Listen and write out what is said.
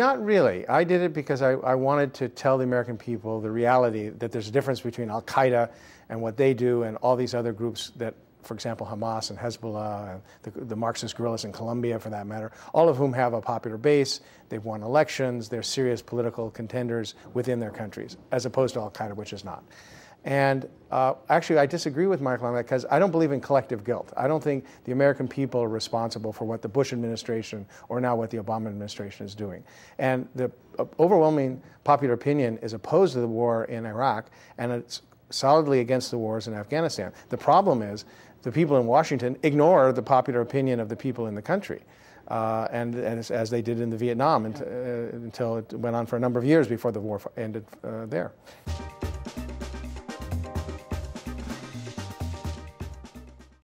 Not really. I did it because I, I, wanted to tell the American people the reality that there's a difference between Al Qaeda and what they do and all these other groups that, for example, Hamas and Hezbollah and the, the Marxist guerrillas in Colombia, for that matter, all of whom have a popular base. They've won elections. They're serious political contenders within their countries, as opposed to Al Qaeda, which is not. And uh, actually, I disagree with Michael on that because I don't believe in collective guilt. I don't think the American people are responsible for what the Bush administration or now what the Obama administration is doing. And the uh, overwhelming popular opinion is opposed to the war in Iraq, and it's solidly against the wars in Afghanistan. The problem is the people in Washington ignore the popular opinion of the people in the country. Uh, and, and as, as, they did in the Vietnam uh, until it went on for a number of years before the war ended uh, there.